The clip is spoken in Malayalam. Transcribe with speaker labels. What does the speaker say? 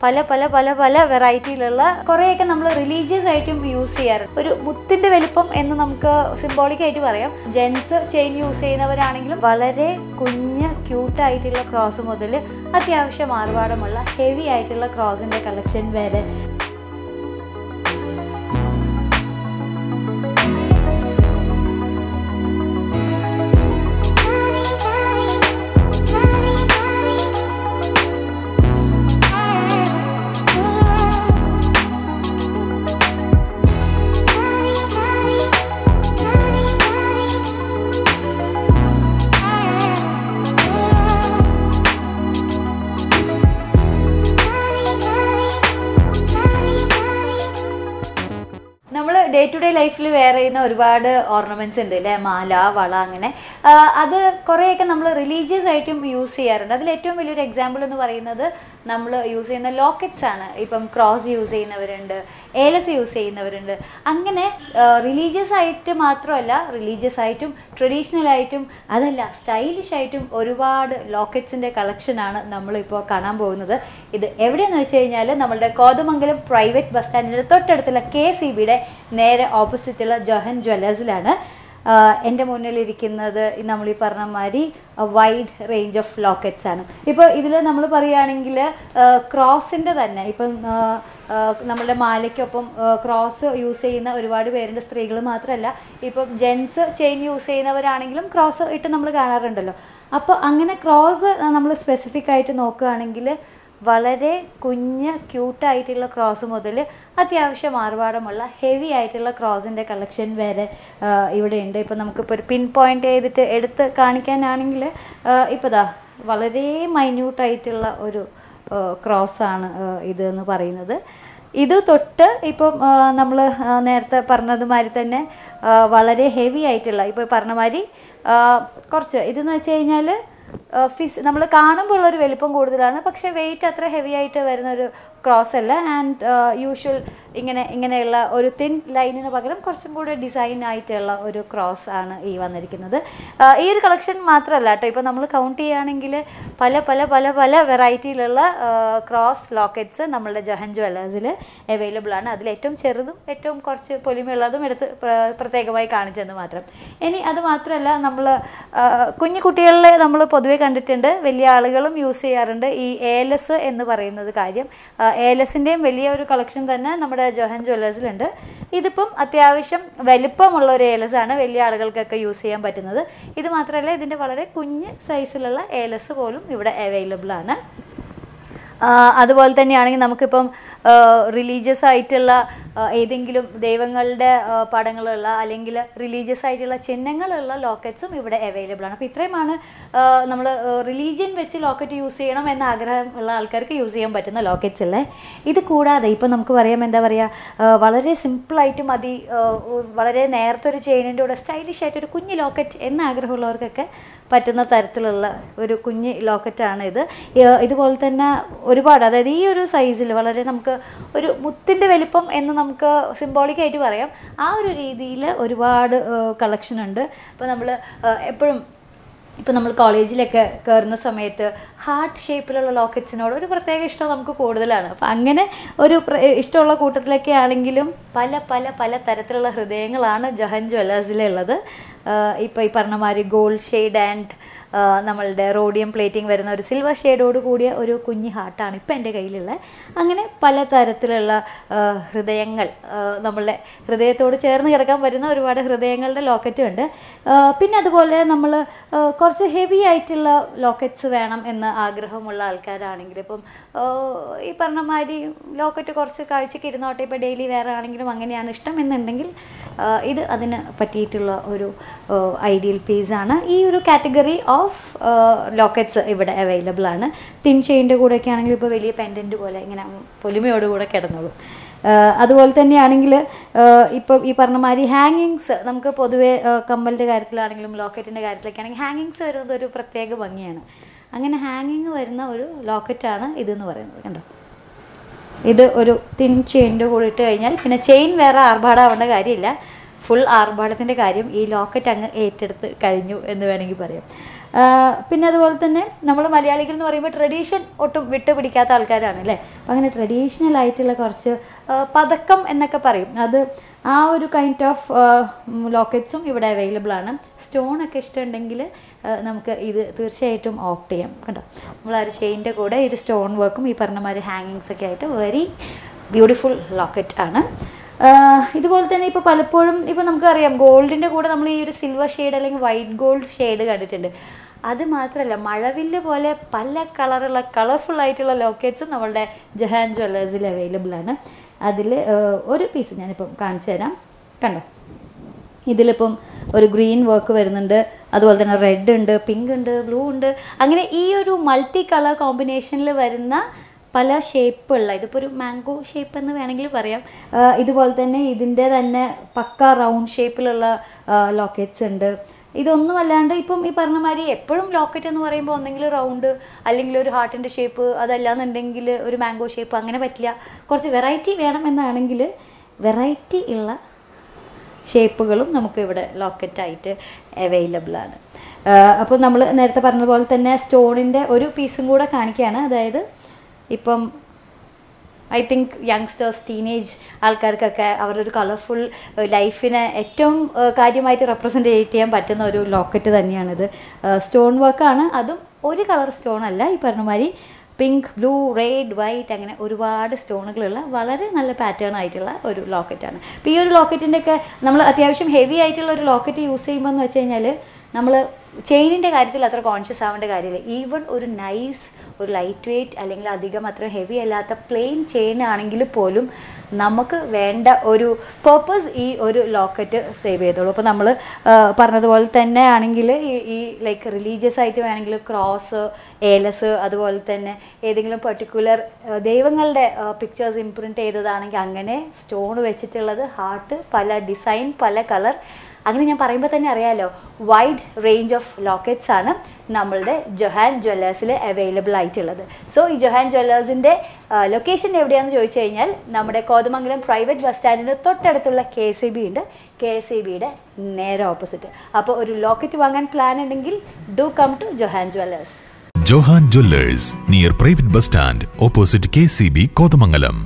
Speaker 1: പല പല പല പല വെറൈറ്റിയിലുള്ള കുറേയൊക്കെ നമ്മൾ റിലീജിയസ് ആയിട്ടും യൂസ് ചെയ്യാറുണ്ട് ഒരു മുത്തിന്റെ വലിപ്പം എന്ന് നമുക്ക് സിംബോളിക് ആയിട്ട് പറയാം. ജെൻസ് ചെയിൻ യൂസ് ചെയ്യുന്നവരാണെങ്കിലും വളരെ കുഞ്ഞ് ക്യൂട്ടായിട്ടുള്ള ക്രോസ് മുതൽ അത്യാവശ്യം ആർഭാടമുള്ള ഹെവി ആയിട്ടുള്ള ക്രോസിന്റെ കളക്ഷൻ വരെ ഡേ ടു ഡേ ലൈഫിൽ വെയർ ചെയ്യുന്ന ഒരുപാട് ഓർണമെന്റ്സ് ഉണ്ട് അല്ലേ മാല വള അങ്ങനെ. അത് കുറേയൊക്കെ നമ്മൾ റിലീജിയസ് ആയിട്ടും യൂസ് ചെയ്യാറുണ്ട്. അതിൽ ഏറ്റവും വലിയൊരു എക്സാമ്പിൾ എന്ന് പറയുന്നത് നമ്മൾ യൂസ് ചെയ്യുന്ന ലോക്കറ്റ്സ് ആണ്. ഇപ്പം ക്രോസ് യൂസ് ചെയ്യുന്നവരുണ്ട് ഏലസ് യൂസ് ചെയ്യുന്നവരുണ്ട്. അങ്ങനെ റിലീജിയസ് ആയിട്ട് മാത്രമല്ല റിലീജിയസ് ആയിട്ടും ട്രഡീഷണൽ ആയിട്ടും അതല്ല സ്റ്റൈലിഷ് ആയിട്ടും ഒരുപാട് ലോക്കറ്റ്സിന്റെ കളക്ഷനാണ് നമ്മളിപ്പോൾ കാണാൻ പോകുന്നത്. ഇത് എവിടെയെന്ന് വെച്ച് കഴിഞ്ഞാൽ നമ്മളുടെ കോതമംഗലം പ്രൈവറ്റ് ബസ് സ്റ്റാൻഡിന്റെ തൊട്ടടുത്തുള്ള കെ സി ബിയുടെ ഓപ്പോസിറ്റുള്ള ജോഹൻ ജ്വല്ലേഴ്സിലാണ്. എന്റെ മുന്നിലിരിക്കുന്നത് നമ്മൾ ഈ പറഞ്ഞ മാതിരി വൈഡ് റേഞ്ച് ഓഫ് ലോക്കറ്റ്സ് ആണ്. ഇപ്പോൾ ഇതിൽ നമ്മൾ പറയുകയാണെങ്കിൽ ക്രോസിന്റെ തന്നെ. ഇപ്പം നമ്മളുടെ മാലയ്ക്കൊപ്പം ക്രോസ് യൂസ് ചെയ്യുന്ന ഒരുപാട് പേരുണ്ട് സ്ത്രീകൾ മാത്രമല്ല. ഇപ്പം ജെൻസ് ചെയിൻ യൂസ് ചെയ്യുന്നവരാണെങ്കിലും ക്രോസ് ഇട്ട് നമ്മൾ കാണാറുണ്ടല്ലോ. അപ്പോൾ അങ്ങനെ ക്രോസ് നമ്മൾ സ്പെസിഫിക് ആയിട്ട് നോക്കുകയാണെങ്കിൽ വളരെ കുഞ്ഞ് ക്യൂട്ടായിട്ടുള്ള ക്രോസ് മുതൽ അത്യാവശ്യം ആർഭാടമുള്ള ഹെവി ആയിട്ടുള്ള ക്രോസിന്റെ കളക്ഷൻ വരെ ഇവിടെ ഉണ്ട്. ഇപ്പോൾ നമുക്കിപ്പോൾ ഒരു പിൻ പോയിന്റ് ചെയ്തിട്ട് എടുത്ത് കാണിക്കാനാണെങ്കിൽ ഇപ്പോൾ ദാ വളരെ മൈന്യൂട്ടായിട്ടുള്ള ഒരു ക്രോസാണ് ഇത് എന്ന് പറയുന്നത്. ഇത് തൊട്ട് ഇപ്പം നമ്മൾ നേരത്തെ പറഞ്ഞതുമാതിരി തന്നെ വളരെ ഹെവി ആയിട്ടുള്ള ഇപ്പോൾ പറഞ്ഞ മാതിരി കുറച്ച്. ഇതെന്ന് വെച്ച് കഴിഞ്ഞാൽ ഫിസ് നമ്മൾ കാണുമ്പോൾ ഉള്ളൊരു വലിപ്പം കൂടുതലാണ്. പക്ഷേ വെയിറ്റ് അത്ര ഹെവി ആയിട്ട് വരുന്ന ഒരു ക്രോസ് അല്ല ആൻഡ് യൂഷ്വൽ ഇങ്ങനെ ഇങ്ങനെയുള്ള ഒരു തിൻ ലൈനിന് പകരം കുറച്ചും കൂടി ഡിസൈൻ ആയിട്ടുള്ള ഒരു ക്രോസ് ആണ് ഈ വന്നിരിക്കുന്നത്. ഈ ഒരു കളക്ഷൻ മാത്രമല്ല കേട്ടോ. ഇപ്പോൾ നമ്മൾ കൗണ്ട് ചെയ്യുകയാണെങ്കിൽ പല പല പല പല വെറൈറ്റിയിലുള്ള ക്രോസ് ലോക്കറ്റ്സ് നമ്മളുടെ ജഹൻ ജ്വല്ലേഴ്സിൽ അവൈലബിൾ ആണ്. അതിൽ ഏറ്റവും ചെറുതും ഏറ്റവും കുറച്ച് പൊലിമയുള്ളതും എടുത്ത് പ്ര- പ്രത്യേകമായി കാണിച്ചെന്ന് മാത്രം. ഇനി അത് മാത്രമല്ല നമ്മൾ കുഞ്ഞു കുട്ടികളിലെ നമ്മൾ പൊതുവെ കണ്ടിട്ടുണ്ട് വലിയ ആളുകളും യൂസ് ചെയ്യാറുണ്ട് ഈ ഏലസ് എന്ന് പറയുന്നത് കാര്യം. ഏലസിന്റെയും വലിയ ഒരു കളക്ഷൻ തന്നെ നമ്മുടെ ജോഹൻ ജ്വല്ലേഴ്സിലുണ്ട് ഇതിപ്പം അത്യാവശ്യം വലിപ്പമുള്ള ഒരു ഏലസ് ആണ് വലിയ ആളുകൾക്കൊക്കെ യൂസ് ചെയ്യാൻ പറ്റുന്നത്. ഇത് മാത്രമല്ല ഇതിന്റെ വളരെ കുഞ്ഞ് സൈസിലുള്ള ഏലസ് പോലും ഇവിടെ അവൈലബിൾ ആണ്. അതുപോലെ തന്നെയാണെങ്കിൽ നമുക്കിപ്പം റിലീജിയസ് ആയിട്ടുള്ള ഏതെങ്കിലും ദൈവങ്ങളുടെ പടങ്ങളുള്ള അല്ലെങ്കിൽ റിലീജിയസ് ആയിട്ടുള്ള ചിഹ്നങ്ങളുള്ള ലോക്കറ്റ്സും ഇവിടെ അവൈലബിൾ ആണ്. അപ്പോൾ ഇത്രയുമാണ് നമ്മൾ റിലീജിയൻ വെച്ച് ലോക്കറ്റ് യൂസ് ചെയ്യണം എന്ന ആഗ്രഹം ഉള്ള ആൾക്കാർക്ക് യൂസ് ചെയ്യാൻ പറ്റുന്ന ലോക്കറ്റ്സ് അല്ലേ ഇത് കൂടാതെ ഇപ്പം നമുക്ക് പറയാം എന്താ പറയുക വളരെ സിമ്പിളായിട്ട് മതി വളരെ നേരത്തെ ഒരു ചെയിനിന്റെ കൂടെ സ്റ്റൈലിഷ് ആയിട്ട് ഒരു കുഞ്ഞ് ലോക്കറ്റ് എന്ന ആഗ്രഹമുള്ളവർക്കൊക്കെ പറ്റുന്ന തരത്തിലുള്ള ഒരു കുഞ്ഞ് ലോക്കറ്റാണ് ഇത്. ഇതുപോലെ തന്നെ ഒരുപാട് അതായത് ഈ ഒരു സൈസിൽ വളരെ നമുക്ക് ഒരു മുത്തിന്റെ വലിപ്പം എന്ന് നമുക്ക് സിംബോളിക്കായിട്ട് പറയാം. ആ ഒരു രീതിയിൽ ഒരുപാട് കളക്ഷൻ ഉണ്ട്. ഇപ്പോൾ നമ്മൾ എപ്പോഴും ഇപ്പോൾ നമ്മൾ കോളേജിലൊക്കെ കയറുന്ന സമയത്ത് ഹാർട്ട് ഷേപ്പിലുള്ള ലോക്കറ്റ്സിനോട് ഒരു പ്രത്യേക ഇഷ്ടം നമുക്ക് കൂടുതലാണ്. അപ്പം അങ്ങനെ ഒരു ഇഷ്ടമുള്ള കൂട്ടത്തിലൊക്കെ ആണെങ്കിലും പല പല പല തരത്തിലുള്ള ഹൃദയങ്ങളാണ് ജഹൻ ജ്വല്ലേഴ്സിലുള്ളത്. ഇപ്പോൾ ഈ പറഞ്ഞ മാതിരി ഗോൾഡ് ഷെയ്ഡ് ആൻഡ് നമ്മളുടെ റോഡിയം പ്ലേറ്റിംഗ് വരുന്ന ഒരു സിൽവർ ഷെയ്ഡോട് കൂടിയ ഒരു കുഞ്ഞ് ഹാർട്ടാണ് ഇപ്പം എന്റെ കയ്യിലുള്ള. അങ്ങനെ പല തരത്തിലുള്ള ഹൃദയങ്ങൾ നമ്മളുടെ ഹൃദയത്തോട് ചേർന്ന് കിടക്കാൻ പറ്റുന്ന ഒരുപാട് ഹൃദയങ്ങളുടെ ലോക്കറ്റും ഉണ്ട്. പിന്നെ അതുപോലെ നമ്മൾ കുറച്ച് ഹെവി ആയിട്ടുള്ള ലോക്കറ്റ്സ് വേണം എന്ന് ആഗ്രഹമുള്ള ആൾക്കാരാണെങ്കിൽ ഇപ്പം ഈ പറഞ്ഞ മാതിരി ലോക്കറ്റ് കുറച്ച് കാഴ്ചയ്ക്ക് ഇരുന്നോട്ടെ ഇപ്പോൾ ഡെയിലി വേറെ ആണെങ്കിലും അങ്ങനെയാണ് ഇഷ്ടം എന്നുണ്ടെങ്കിൽ ഇത് അതിന് പറ്റിയിട്ടുള്ള ഒരു ഐഡിയൽ പീസാണ് ഈ ഒരു കാറ്റഗറി ഓഫ് ലോക്കറ്റ്സ് ഇവിടെ അവൈലബിൾ ആണ്. തിൻ ചെയിന്റെ കൂടെയൊക്കെ ആണെങ്കിൽ ഇപ്പോൾ വലിയ പെൻഡന്റ് പോലെ ഇങ്ങനെ പൊലിമയോടുകൂടെ കിടന്നോളും. ആ, അതുപോലെ തന്നെയാണെങ്കിൽ ഇപ്പോൾ ഈ പറഞ്ഞ മാതിരി ഹാങ്ങിങ്സ് നമുക്ക് പൊതുവേ കമ്മലിന്റെ കാര്യത്തിലാണെങ്കിലും ലോക്കറ്റിന്റെ കാര്യത്തിലൊക്കെ ആണെങ്കിൽ ഹാങ്ങിങ്സ് വരുന്നത് ഒരു പ്രത്യേക ഭംഗിയാണ്. അങ്ങനെ ഹാങ്ങിങ് വരുന്ന ഒരു ലോക്കറ്റാണ് ഇതെന്ന് പറയുന്നത് കണ്ടോ? ഇത് ഒരു തിൻ ചെയിന്റെ കൂടെ ഇട്ട് കഴിഞ്ഞാൽ പിന്നെ ചെയിൻ വേറെ ആർഭാടാവേണ്ട കാര്യമില്ല. ഫുൾ ആർഭാടത്തിന്റെ കാര്യം ഈ ലോക്കറ്റ് അങ്ങ് ഏറ്റെടുത്ത് കഴിഞ്ഞു എന്ന് വേണമെങ്കിൽ പറയാം. പിന്നെ അതുപോലെ തന്നെ നമ്മൾ മലയാളികൾ എന്ന് പറയുമ്പോൾ ട്രഡീഷൻ ഒട്ടും വിട്ടുപിടിക്കാത്ത ആൾക്കാരാണ് അല്ലേ? അപ്പം അങ്ങനെ ട്രഡീഷണൽ ആയിട്ടുള്ള കുറച്ച് പതക്കം എന്നൊക്കെ പറയും. അത് ആ ഒരു കൈൻഡ് ഓഫ് ലോക്കറ്റ്സും ഇവിടെ അവൈലബിൾ ആണ്. സ്റ്റോൺ ഒക്കെ ഇഷ്ടമുണ്ടെങ്കിൽ നമുക്ക് ഇത് തീർച്ചയായിട്ടും ഓപ്റ്റ് ചെയ്യാം കേട്ടോ നമ്മൾ ആ ഒരു ചെയിന്റെ കൂടെ ഇത് സ്റ്റോൺ വർക്കും ഈ പറഞ്ഞ മാതിരി ഹാങ്ങിങ്സ് ഒക്കെ ആയിട്ട് വെരി ബ്യൂട്ടിഫുൾ ലോക്കറ്റ് ആണ്. ഇതുപോലെ തന്നെ ഇപ്പോൾ പലപ്പോഴും ഇപ്പോൾ നമുക്കറിയാം ഗോൾഡിന്റെ കൂടെ നമ്മൾ ഈ ഒരു സിൽവർ ഷെയ്ഡ് അല്ലെങ്കിൽ വൈറ്റ് ഗോൾഡ് ഷെയ്ഡ് കണ്ടിട്ടുണ്ട്. അത് മാത്രമല്ല മഴവില്ല് പോലെ പല കളറുള്ള കളർഫുൾ ആയിട്ടുള്ള ലോക്കറ്റ്സും നമ്മളുടെ ജഹാൻ ജ്വല്ലേഴ്സിൽ അവൈലബിൾ ആണ്. അതിൽ ഒരു പീസ് ഞാനിപ്പം കാണിച്ചു തരാം. കണ്ടോ? ഇതിലിപ്പം ഒരു ഗ്രീൻ വർക്ക് വരുന്നുണ്ട്. അതുപോലെ തന്നെ റെഡ് ഉണ്ട് പിങ്ക് ഉണ്ട് ബ്ലൂ ഉണ്ട്. അങ്ങനെ ഈ ഒരു മൾട്ടി കളർ കോമ്പിനേഷനിൽ വരുന്ന പല ഷേപ്പുള്ള ഇതിപ്പോൾ ഒരു മാംഗോ ഷേപ്പ് എന്ന് വേണമെങ്കിൽ പറയാം. ഇതുപോലെ തന്നെ ഇതിന്റെ തന്നെ പക്ക റൗണ്ട് ഷേപ്പിലുള്ള ലോക്കറ്റ്സ് ഉണ്ട്. ഇതൊന്നും അല്ലാണ്ട് ഇപ്പം ഈ പറഞ്ഞ മാതിരി എപ്പോഴും ലോക്കറ്റ് എന്ന് പറയുമ്പോൾ ഒന്നെങ്കിൽ റൗണ്ട് അല്ലെങ്കിൽ ഒരു ഹാർട്ടിന്റെ ഷേപ്പ് അതല്ലാന്നുണ്ടെങ്കിൽ ഒരു മാംഗോ ഷേപ്പ് അങ്ങനെ പറ്റില്ല. കുറച്ച് വെറൈറ്റി വേണം എന്നാണെങ്കിൽ വെറൈറ്റി ഉള്ള ഷേപ്പുകളും നമുക്ക് ഇവിടെ ലോക്കറ്റായിട്ട് അവൈലബിൾ ആണ്. അപ്പോൾ നമ്മൾ നേരത്തെ പറഞ്ഞതുപോലെ തന്നെ സ്റ്റോണിന്റെ ഒരു പീസും കൂടെ കാണിക്കുകയാണ്. അതായത് ഇപ്പം ഐ തിങ്ക് യങ്സ്റ്റേഴ്സ് ടീനേജ് ആൾക്കാർക്കൊക്കെ അവരുടെ ഒരു കളർഫുൾ ലൈഫിനെ ഏറ്റവും കാര്യമായിട്ട് റെപ്രസെന്റ് ചെയ്യാൻ പറ്റുന്ന ഒരു ലോക്കറ്റ് തന്നെയാണിത്. സ്റ്റോൺ വർക്കാണ് അതും ഒരു കളർ സ്റ്റോൺ അല്ല. ഈ പറഞ്ഞമാതിരി പിങ്ക് ബ്ലൂ റെഡ് വൈറ്റ് അങ്ങനെ ഒരുപാട് സ്റ്റോണുകളുള്ള വളരെ നല്ല പാറ്റേൺ ആയിട്ടുള്ള ഒരു ലോക്കറ്റാണ് അപ്പോൾ ഈ ഒരു ലോക്കറ്റിന്റെയൊക്കെ നമ്മൾ അത്യാവശ്യം ഹെവി ആയിട്ടുള്ള ഒരു ലോക്കറ്റ് യൂസ് ചെയ്യുമ്പോൾ എന്ന് വെച്ച് കഴിഞ്ഞാൽ നമ്മൾ ചെയിനിന്റെ കാര്യത്തിൽ അത്ര കോൺഷ്യസ് ആവേണ്ട കാര്യമില്ല. ഈവൺ ഒരു നൈസ് ഒരു ലൈറ്റ് വെയ്റ്റ് അല്ലെങ്കിൽ അധികം അത്ര ഹെവി അല്ലാത്ത പ്ലെയിൻ ചെയിൻ ആണെങ്കിൽ പോലും നമുക്ക് വേണ്ട ഒരു പേർപ്പസ് ഈ ഒരു ലോക്കറ്റ് സേവ് ചെയ്തോളൂ. അപ്പോൾ നമ്മൾ പറഞ്ഞതുപോലെ തന്നെ ആണെങ്കിൽ ഈ ഈ ലൈക്ക് റിലീജിയസ് ആയിട്ട് വേണമെങ്കിൽ ക്രോസ് ഏലസ് അതുപോലെ തന്നെ ഏതെങ്കിലും പെർട്ടിക്കുലർ ദൈവങ്ങളുടെ പിക്ചേഴ്സ് ഇംപ്രിന്റ് ചെയ്തതാണെങ്കിൽ അങ്ങനെ സ്റ്റോൺ വെച്ചിട്ടുള്ളത് ഹാർട്ട് പല ഡിസൈൻ പല കളർ അങ്ങനെ ഞാൻ പറയുമ്പോൾ തന്നെ അറിയാമല്ലോ വൈഡ് റേഞ്ച് ഓഫ് ലോക്കറ്റ്സ് ആണ്. നമ്മളുടെ ജൊഹാൻ ജ്വല്ലേഴ്സിൽ അവൈലബിൾ ആയിട്ടുള്ളത്. സോ ഈ ജൊഹാൻ ജ്വല്ലേഴ്സിന്റെ ലൊക്കേഷൻ എവിടെയാണെന്ന് ചോദിച്ചു കഴിഞ്ഞാൽ നമ്മുടെ കോതമംഗലം പ്രൈവറ്റ് ബസ് സ്റ്റാൻഡിന്റെ തൊട്ടടുത്തുള്ള കെ ഇ ബി ഉണ്ട്. കെ ഇ ബിയുടെ നേരെ ഓപ്പോസിറ്റ് അപ്പോൾ ഒരു ലോക്കറ്റ് വാങ്ങാൻ പ്ലാൻ ഉണ്ടെങ്കിൽ do come to Johan jewellers.
Speaker 2: Johan jewellers near private bus stand opposite K C B Kothamangalam.